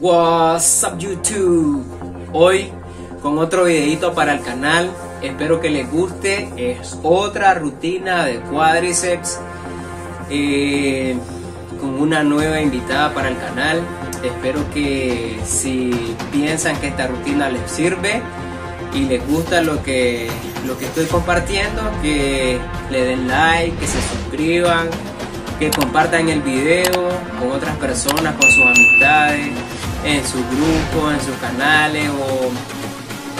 What's up YouTube? Hoy con otro videito para el canal. Espero que les guste. Es otra rutina de cuádriceps eh, con una nueva invitada para el canal. Espero que si piensan que esta rutina les sirve y les gusta lo que, lo que estoy compartiendo, que le den like, que se suscriban, que compartan el video con otras personas, con sus amistades, en su grupo, en sus canales o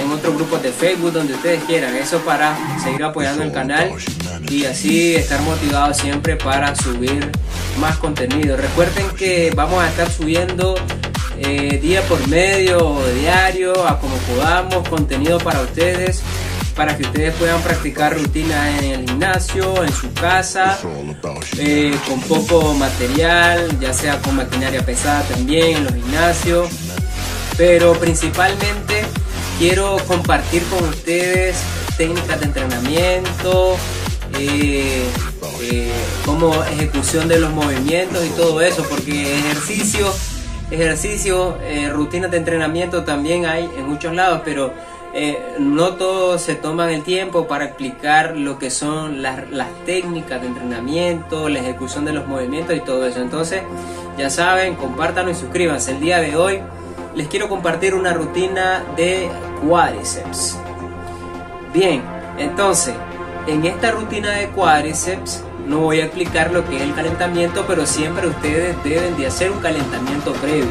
en otros grupos de Facebook donde ustedes quieran. Eso para seguir apoyando el canal y así estar motivados siempre para subir más contenido. Recuerden que vamos a estar subiendo eh, día por medio o diario, a como podamos, contenido para ustedes, para que ustedes puedan practicar rutina en el gimnasio, en su casa, eh, con poco material, ya sea con maquinaria pesada también en los gimnasios, pero principalmente quiero compartir con ustedes técnicas de entrenamiento, eh, como ejecución de los movimientos y todo eso, porque ejercicio ejercicio, eh, rutinas de entrenamiento también hay en muchos lados, pero eh, no todos se toman el tiempo para explicar lo que son las, técnicas de entrenamiento, la ejecución de los movimientos y todo eso. Entonces, ya saben, compártanlo y suscríbanse. El día de hoy les quiero compartir una rutina de cuádriceps. Bien, entonces, en esta rutina de cuádriceps no voy a explicar lo que es el calentamiento, pero siempre ustedes deben de hacer un calentamiento previo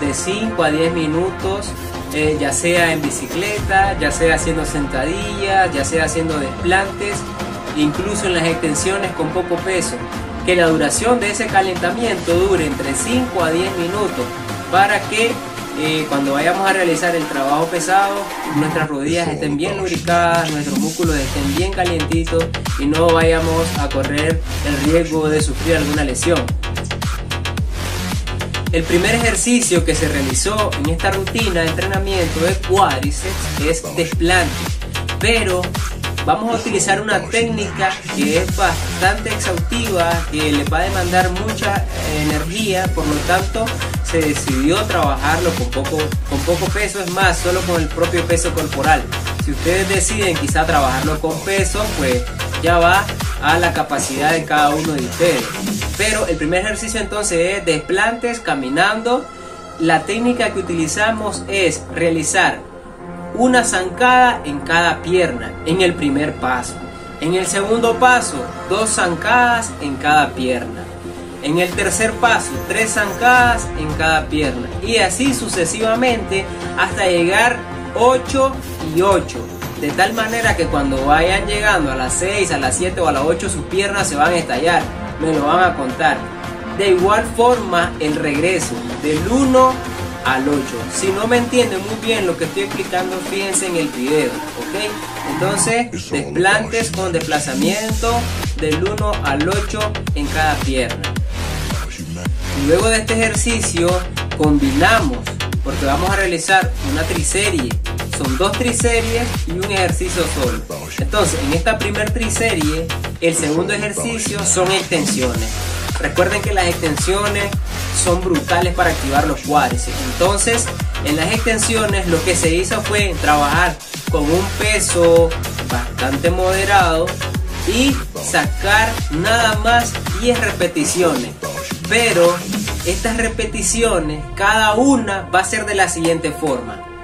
de 5 a 10 minutos, eh, ya sea en bicicleta, ya sea haciendo sentadillas, ya sea haciendo desplantes, incluso en las extensiones con poco peso. Que la duración de ese calentamiento dure entre 5 a 10 minutos para que eh, cuando vayamos a realizar el trabajo pesado, nuestras rodillas estén bien lubricadas, nuestros músculos estén bien calientitos y no vayamos a correr el riesgo de sufrir alguna lesión. El primer ejercicio que se realizó en esta rutina de entrenamiento de cuádriceps es desplante, pero vamos a utilizar una técnica que es bastante exhaustiva, que le va a demandar mucha energía, por lo tanto se decidió trabajarlo con poco, con poco peso, es más, solo con el propio peso corporal. Si ustedes deciden quizá trabajarlo con peso, pues ya va a la capacidad de cada uno de ustedes. Pero el primer ejercicio entonces es desplantes caminando. La técnica que utilizamos es realizar una zancada en cada pierna en el primer paso. En el segundo paso, dos zancadas en cada pierna. En el tercer paso, tres zancadas en cada pierna. Y así sucesivamente hasta llegar 8 y 8. De tal manera que cuando vayan llegando a las 6, a las 7 o a las 8 sus piernas se van a estallar. Me lo van a contar. De igual forma el regreso del 1 al 8. Si no me entienden muy bien lo que estoy explicando, fíjense en el video, ¿ok? Entonces, desplantes con desplazamiento del 1 al 8 en cada pierna. Luego de este ejercicio, combinamos, porque vamos a realizar una triserie. Son dos triseries y un ejercicio solo. Entonces, en esta primer triserie, el segundo ejercicio son extensiones. Recuerden que las extensiones son brutales para activar los cuádriceps. Entonces, en las extensiones lo que se hizo fue trabajar con un peso bastante moderado y sacar nada más 10 repeticiones. Pero estas repeticiones, cada una va a ser de la siguiente forma.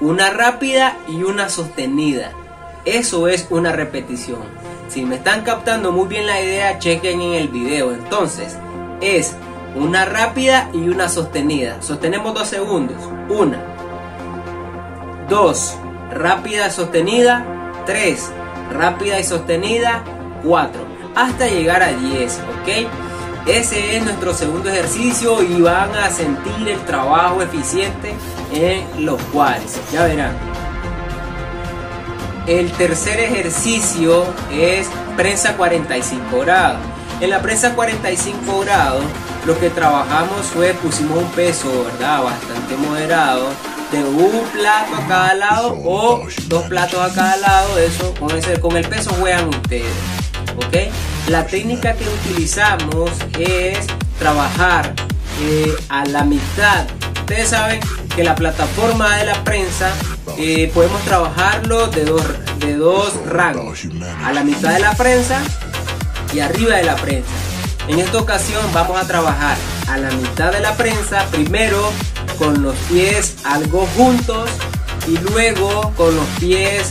Una rápida y una sostenida. Eso es una repetición. Si me están captando muy bien la idea, chequen en el video. Entonces, es una rápida y una sostenida. Sostenemos dos segundos. Una. Dos. Rápida, sostenida. Tres. Rápida y sostenida. Cuatro. Hasta llegar a 10. ¿Ok? Ese es nuestro segundo ejercicio y van a sentir el trabajo eficiente en los cuales. Ya verán. El tercer ejercicio es prensa 45 grados. En la prensa 45 grados lo que trabajamos fue, pusimos un peso, ¿verdad? Bastante moderado, de un plato a cada lado o dos platos a cada lado, eso, con, ese, con el peso juegan ustedes, ¿ok? La técnica que utilizamos es trabajar eh, a la mitad ustedes saben que la plataforma de la prensa eh, podemos trabajarlo de dos, de dos rangos. A la mitad de la prensa y arriba de la prensa. En esta ocasión vamos a trabajar a la mitad de la prensa, primero con los pies algo juntos y luego con los pies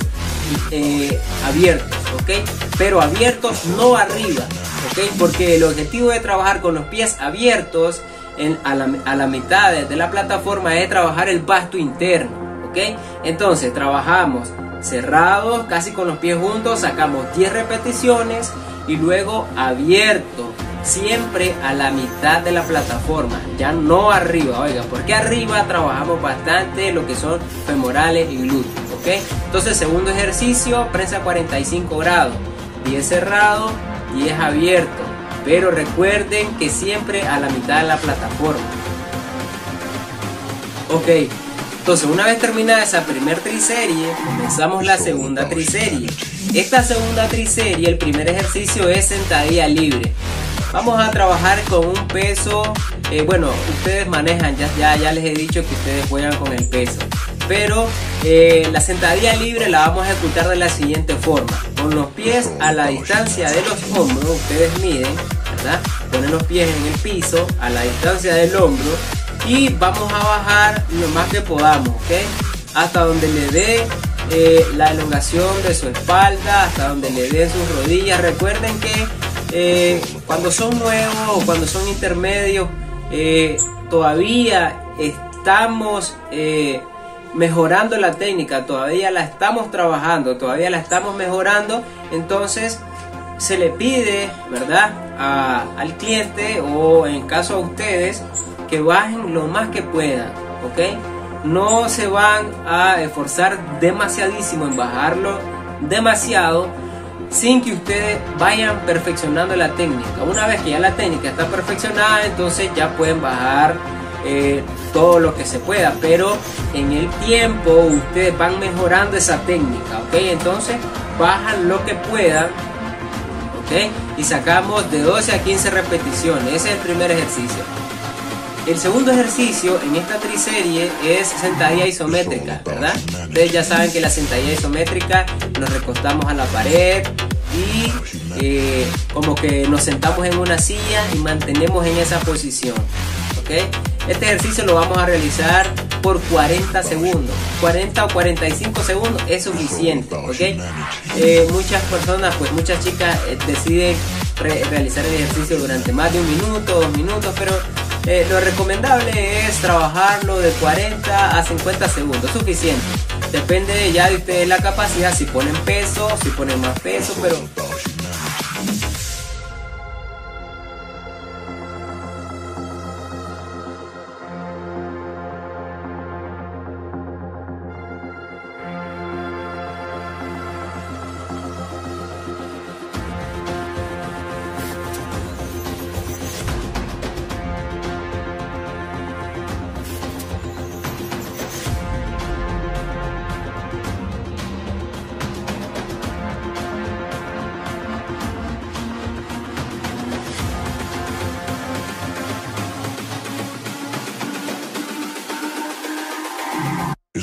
eh, abiertos, ¿ok? Pero abiertos no arriba, ¿ok? Porque el objetivo de trabajar con los pies abiertos en, a, la, mitad de, la plataforma es trabajar el pasto interno, ¿ok? Entonces trabajamos cerrados, casi con los pies juntos, sacamos 10 repeticiones y luego abierto, siempre a la mitad de la plataforma, ya no arriba, oiga, porque arriba trabajamos bastante lo que son femorales y glúteos, ¿ok? Entonces, segundo ejercicio, prensa 45 grados, 10 cerrado, 10 abierto, pero recuerden que siempre a la mitad de la plataforma. Ok, entonces una vez terminada esa primer triserie, comenzamos la segunda triserie. Esta segunda triserie, el primer ejercicio es sentadilla libre. Vamos a trabajar con un peso, eh, bueno, ustedes manejan, ya, ya, ya les he dicho que ustedes juegan con el peso. Pero eh, la sentadilla libre la vamos a ejecutar de la siguiente forma. Con los pies a la distancia de los hombros, ustedes miden, Ponen los pies en el piso a la distancia del hombro y vamos a bajar lo más que podamos, ¿ok? Hasta donde le dé eh, la elongación de su espalda, hasta donde le dé sus rodillas. Recuerden que eh, cuando son nuevos o cuando son intermedios, eh, todavía estamos mejorando la técnica, todavía la estamos trabajando, todavía la estamos mejorando. Entonces se le pide, ¿verdad? al cliente o en caso a ustedes que bajen lo más que puedan, ¿ok? no se van a esforzar demasiadísimo en bajarlo demasiado sin que ustedes vayan perfeccionando la técnica. Una vez que ya la técnica está perfeccionada, entonces ya pueden bajar eh, todo lo que se pueda, pero en el tiempo ustedes van mejorando esa técnica, ¿ok? Entonces bajan lo que puedan, Y sacamos de 12 a 15 repeticiones, ese es el primer ejercicio. El segundo ejercicio en esta triserie es sentadilla isométrica, ¿verdad? Ustedes ya saben que la sentadilla isométrica nos recostamos a la pared y eh, como que nos sentamos en una silla y mantenemos en esa posición, ¿ok? Este ejercicio lo vamos a realizar por 40 segundos. 40 o 45 segundos es suficiente, ¿ok? Eh, muchas personas, pues muchas chicas eh, deciden realizar el ejercicio durante más de un minuto, dos minutos, pero eh, lo recomendable es trabajarlo de 40 a 50 segundos, suficiente. Depende ya de ustedes la capacidad, si ponen peso, si ponen más peso, pero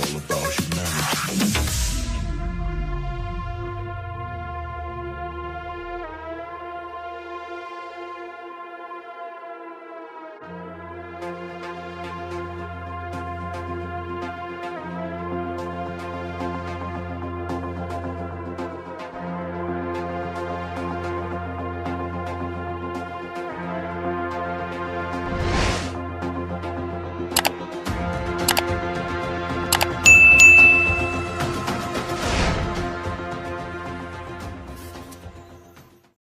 control